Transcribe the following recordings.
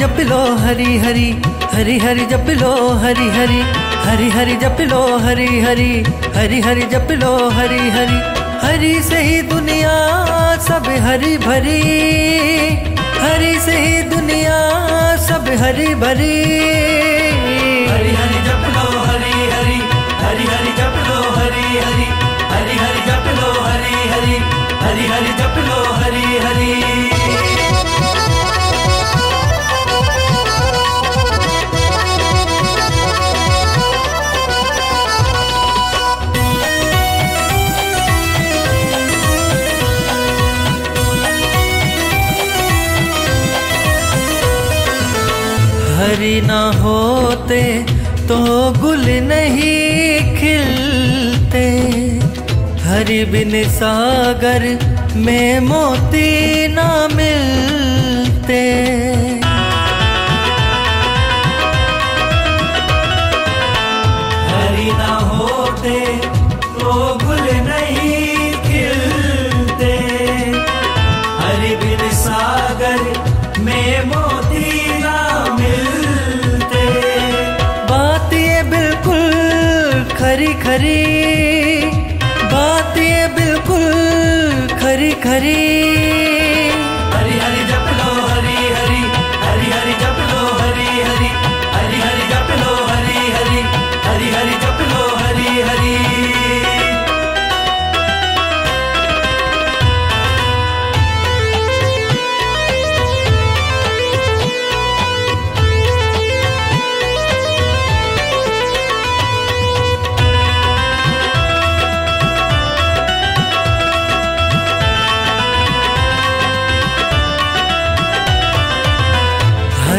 जप लो, हरी हरी हरी हरी जप लो, हरी हरी हरी हरी जप लो, हरी हरी हरी हरी जप लो, हरी हरी हरी से ही दुनिया सब हरी भरी, हरी से ही दुनिया सब हरी भरी। हरि ना होते तो गुल नहीं खिलते। हरि बिन सागर में मोती ना मिलते। खरी बातें बिल्कुल खरी खरी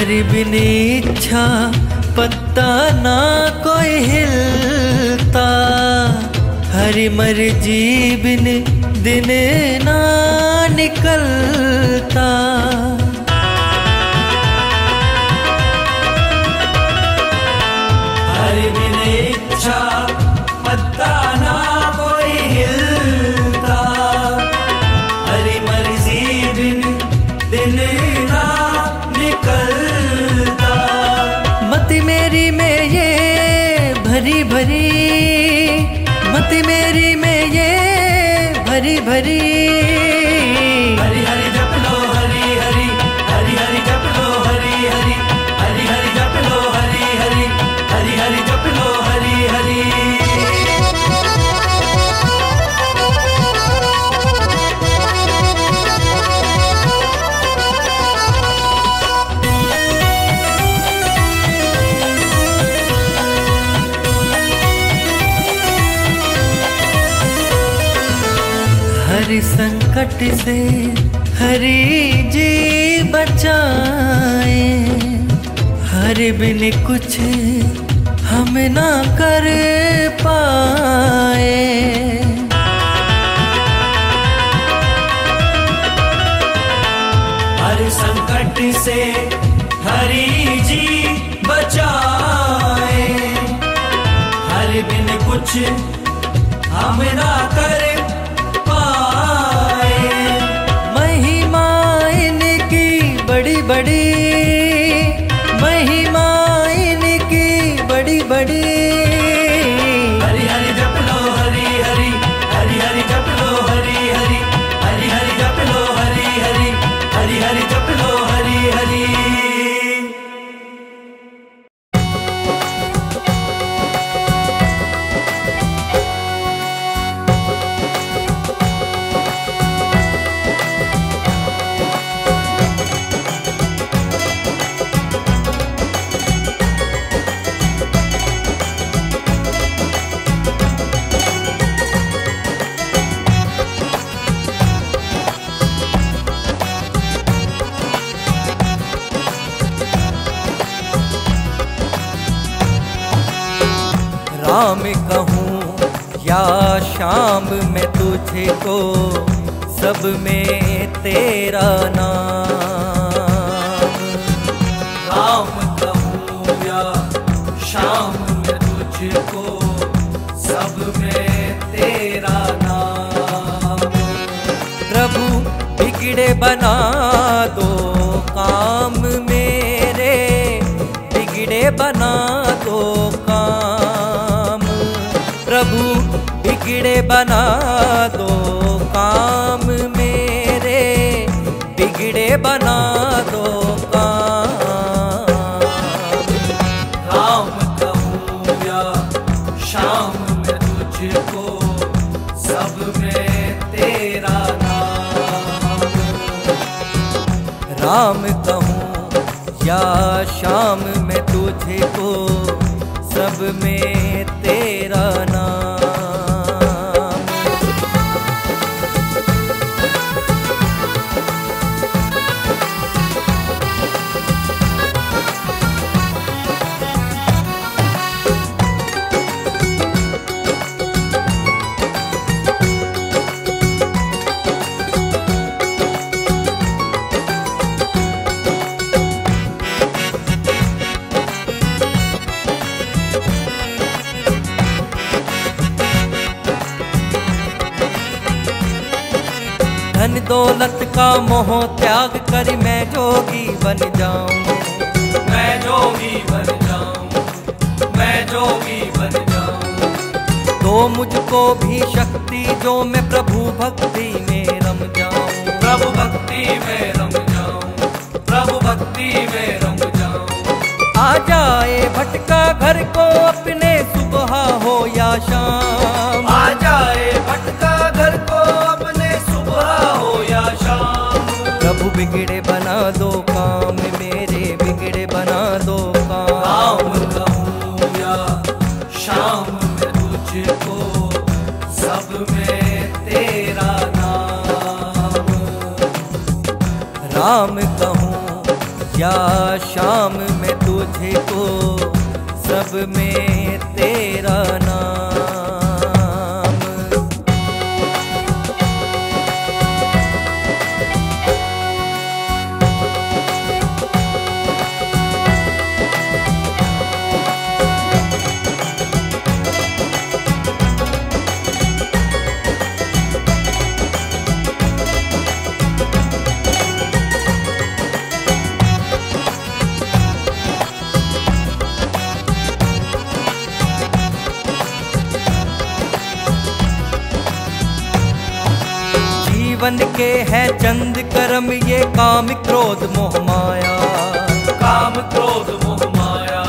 हरि बिन इच्छा पत्ता ना कोई हिलता। हरी मर्ज़ी बिन दिन ना निकलता। संकट से हरि जी बचाए। हरि बिन कुछ हम ना कर पाए। हर संकट से हरि जी बचाए। हर बिन कुछ हम ना कर बड़ी राम कहूँ या शाम मैं तुझको सब में तेरा नाम। राम कहूँ या शाम में तुझको सब में तेरा नाम। प्रभु बिगड़े बना दो काम में प्रभु बिगड़े बना दो काम मेरे। बिगड़े बना दो काम। राम कहूँ या शाम में तुझको, सब में तेरा राम कहूँ या शाम में सब में तेरा नाम। दौलत का मोह त्याग कर मैं जोगी बन जाऊँ। मैं जोगी बन जाऊँ। मैं जोगी बन जाऊँ। तो मुझको भी शक्ति जो मैं प्रभु भक्ति में रम जाऊँ। प्रभु भक्ति में रम जाऊँ। प्रभु भक्ति में रम जाऊँ। आ जाए भटका घर को अपने बिगड़े बना दो काम मेरे बिगड़े बना दो काम। राम कहूँ या शाम में तुझको सब में तेरा नाम। राम कहूँ या शाम में तुझको सब में तेरा नाम। जीवन के है चंद कर्म ये काम क्रोध मोह माया। काम क्रोध मोह माया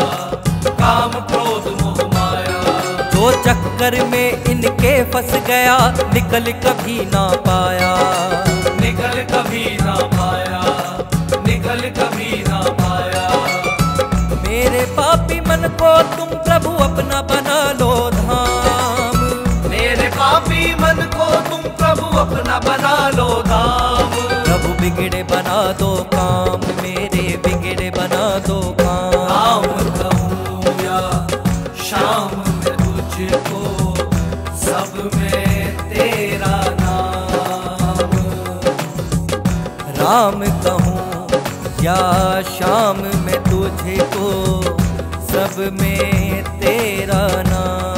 काम क्रोध मोह माया। दो चक्कर में इनके फंस गया निकल कभी ना पाया। निकल कभी ना पाया। अपना बना लो धाम प्रभु बिगड़े बना दो काम मेरे बिगड़े बना दो काम। या शाम में तुझको सब में तेरा नाम। राम कहूँ या शाम में तुझको सब में तेरा नाम।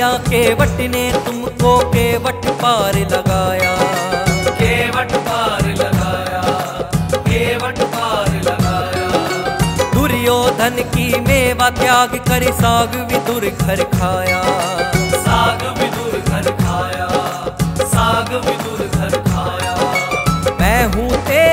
पार केवट ने तुमको केवट पार लगाया। केवट पार लगाया केवट पार लगाया। दुर्योधन की मेवा त्याग कर साग विदुर घर खाया। साग विदुर घर खाया साग विदुर घर खाया। मैं हूँ तेरा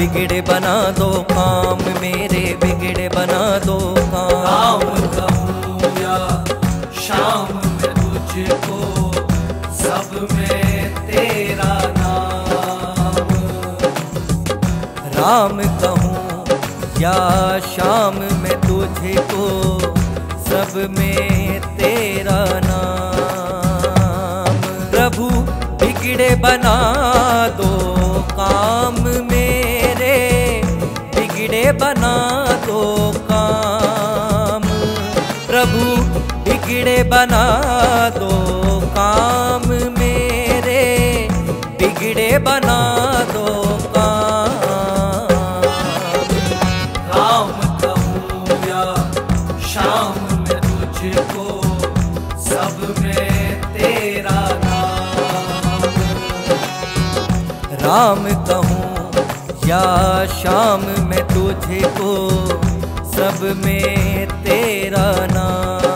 बिगड़े बना दो काम मेरे बिगड़े बना दो काम। राम कहूँ या शाम में तुझको सब में तेरा नाम। राम कहूँ या शाम में तुझको सब में तेरा नाम। प्रभु बिगड़े बना बना दो काम। प्रभु बिगड़े बना दो काम मेरे। बिगड़े बना दो काम राम कहूँ शाम में तुझको सब में तेरा नाम। राम कहूँ या शाम में तुझे को सब में तेरा नाम।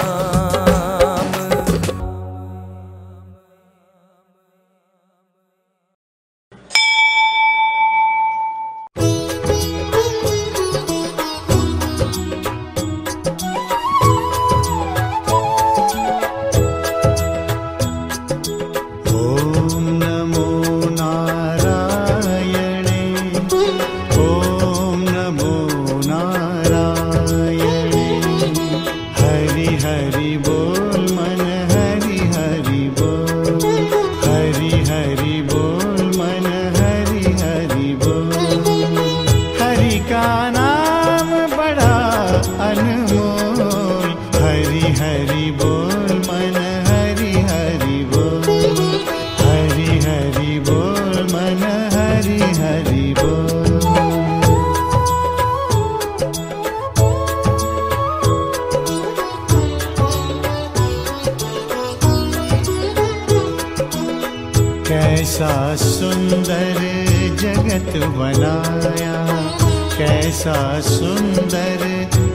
कैसा सुंदर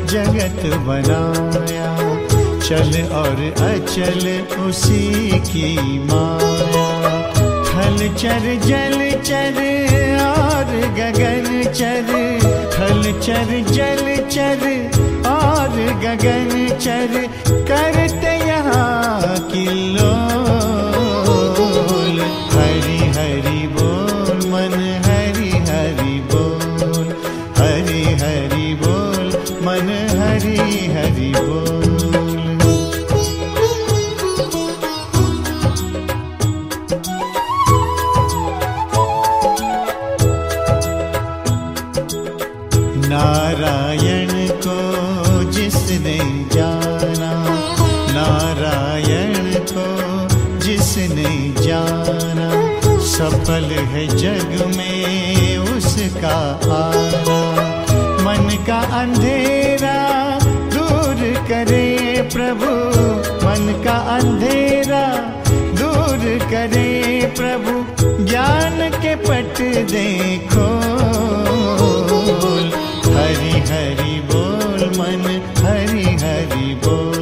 जगत बनाया। चल और अचल उसी की माया। थल चर जल चर और गगन चर। थल चर जल चर और गगन चर। करते यहाँ किलोल जग में उसका आना। मन का अंधेरा दूर करे प्रभु। मन का अंधेरा दूर करे प्रभु। ज्ञान के पट देखो। हरि हरि बोल मन, हरि हरि बोल।